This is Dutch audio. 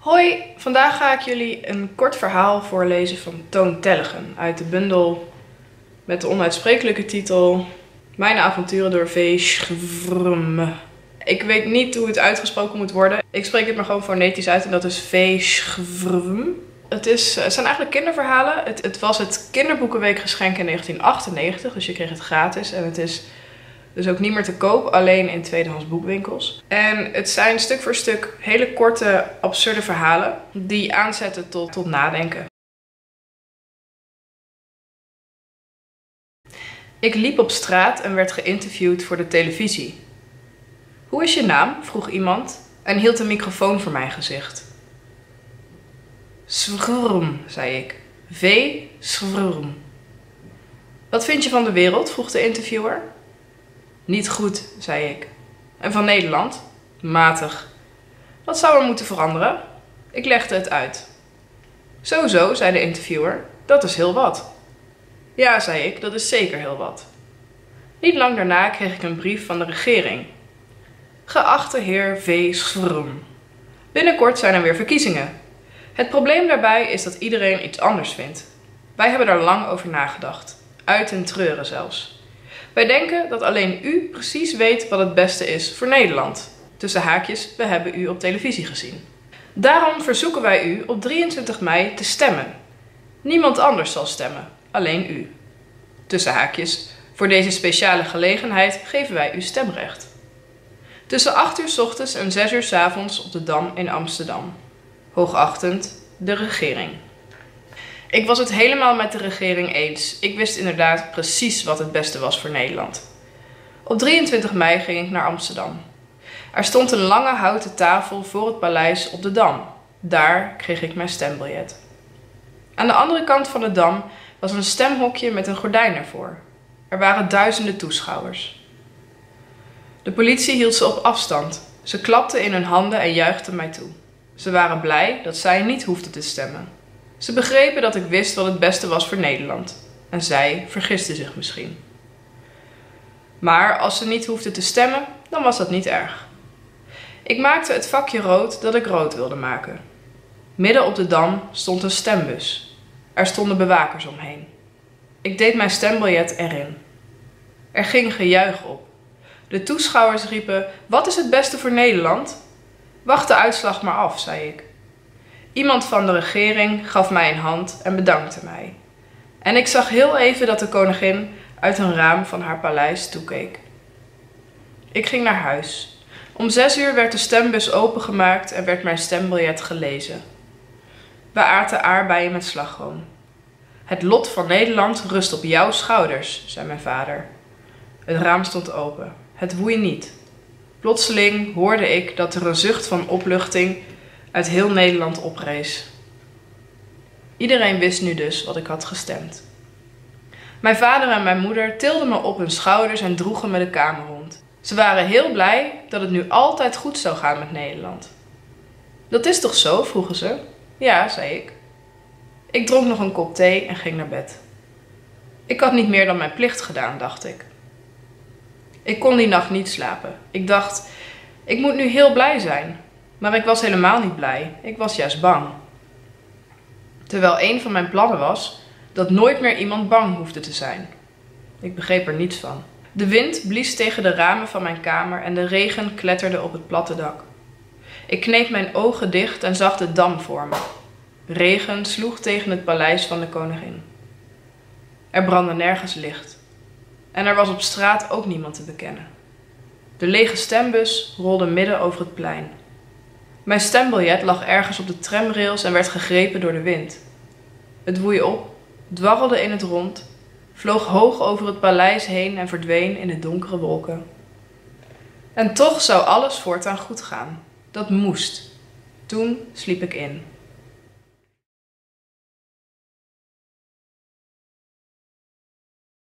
Hoi, vandaag ga ik jullie een kort verhaal voorlezen van Toon Tellegen uit de bundel met de onuitsprekelijke titel Mijn avonturen door V. Ik weet niet hoe het uitgesproken moet worden. Ik spreek het maar gewoon fonetisch uit en dat is V. Het, is, het zijn eigenlijk kinderverhalen. Het, het was het kinderboekenweekgeschenk in 1998, dus je kreeg het gratis. En het is dus ook niet meer te koop, alleen in tweedehands boekwinkels. En het zijn stuk voor stuk hele korte, absurde verhalen die aanzetten tot, tot nadenken. Ik liep op straat en werd geïnterviewd voor de televisie. Hoe is je naam? vroeg iemand en hield een microfoon voor mijn gezicht. Svrm, zei ik. V. Svrm. Wat vind je van de wereld? vroeg de interviewer. Niet goed, zei ik. En van Nederland? Matig. Wat zou er moeten veranderen? Ik legde het uit. Zo zo, zei de interviewer. Dat is heel wat. Ja, zei ik, dat is zeker heel wat. Niet lang daarna kreeg ik een brief van de regering. Geachte heer V. Schrum. Binnenkort zijn er weer verkiezingen. Het probleem daarbij is dat iedereen iets anders vindt. Wij hebben daar lang over nagedacht. Uit en treuren zelfs. Wij denken dat alleen u precies weet wat het beste is voor Nederland. Tussen haakjes, we hebben u op televisie gezien. Daarom verzoeken wij u op 23 mei te stemmen. Niemand anders zal stemmen, alleen u. Tussen haakjes, voor deze speciale gelegenheid geven wij u stemrecht. Tussen 8 uur s ochtends en 6 uur s avonds op de Dam in Amsterdam. Hoogachtend, de regering. Ik was het helemaal met de regering eens. Ik wist inderdaad precies wat het beste was voor Nederland. Op 23 mei ging ik naar Amsterdam. Er stond een lange houten tafel voor het paleis op de Dam. Daar kreeg ik mijn stembiljet. Aan de andere kant van de Dam was een stemhokje met een gordijn ervoor. Er waren duizenden toeschouwers. De politie hield ze op afstand. Ze klapten in hun handen en juichten mij toe. Ze waren blij dat zij niet hoefden te stemmen. Ze begrepen dat ik wist wat het beste was voor Nederland. En zij vergisten zich misschien. Maar als ze niet hoefden te stemmen, dan was dat niet erg. Ik maakte het vakje rood dat ik rood wilde maken. Midden op de dam stond een stembus. Er stonden bewakers omheen. Ik deed mijn stembiljet erin. Er ging gejuich op. De toeschouwers riepen: Wat is het beste voor Nederland? Wacht de uitslag maar af, zei ik. Iemand van de regering gaf mij een hand en bedankte mij. En ik zag heel even dat de koningin uit een raam van haar paleis toekeek. Ik ging naar huis. Om zes uur werd de stembus opengemaakt en werd mijn stembiljet gelezen. We aten aardbeien met slagroom. Het lot van Nederland rust op jouw schouders, zei mijn vader. Het raam stond open. Het woei niet. Plotseling hoorde ik dat er een zucht van opluchting uit heel Nederland oprees. Iedereen wist nu dus wat ik had gestemd. Mijn vader en mijn moeder tilden me op hun schouders en droegen me de kamer rond. Ze waren heel blij dat het nu altijd goed zou gaan met Nederland. Dat is toch zo? vroegen ze. Ja, zei ik. Ik dronk nog een kop thee en ging naar bed. Ik had niet meer dan mijn plicht gedaan, dacht ik. Ik kon die nacht niet slapen. Ik dacht, ik moet nu heel blij zijn. Maar ik was helemaal niet blij. Ik was juist bang. Terwijl een van mijn plannen was dat nooit meer iemand bang hoefde te zijn. Ik begreep er niets van. De wind blies tegen de ramen van mijn kamer en de regen kletterde op het platte dak. Ik kneep mijn ogen dicht en zag de dam voor me. Regen sloeg tegen het paleis van de koningin. Er brandde nergens licht. En er was op straat ook niemand te bekennen. De lege stembus rolde midden over het plein. Mijn stembiljet lag ergens op de tramrails en werd gegrepen door de wind. Het woei op, dwarrelde in het rond, vloog hoog over het paleis heen en verdween in de donkere wolken. En toch zou alles voortaan goed gaan. Dat moest. Toen sliep ik in.